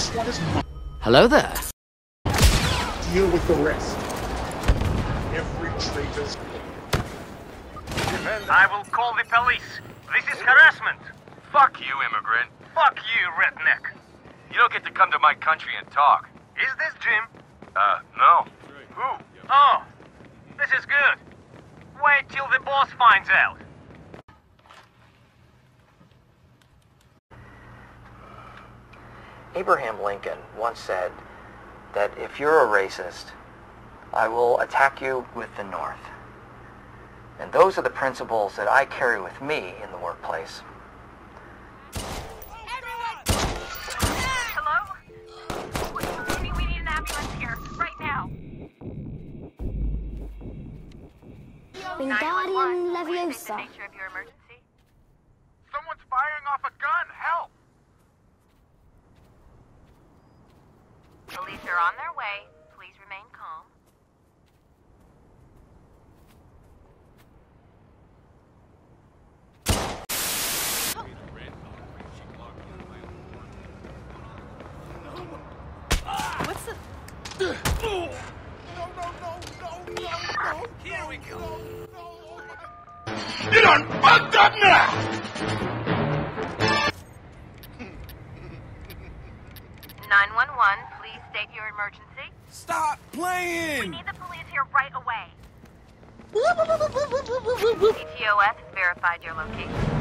Hello there. Deal with the rest. Every traitor's... I will call the police. This is harassment. Fuck you, immigrant. Fuck you, redneck. You don't get to come to my country and talk. Is this Jim? Uh, no. Who? Oh, this is good. Wait till the boss finds out. Abraham Lincoln once said that if you're a racist, I will attack you with the North. And those are the principles that I carry with me in the workplace. Hello? We, we- we need an ambulance here, right now. Wingardium 911, what is the Leviosa. nature of your emergency? Someone's firing off a gun. Help! Police are on their way. Please remain calm. What's the? You done fucked up now! 911, please state your emergency. Stop playing! We need the police here right away. CTOS has verified your location.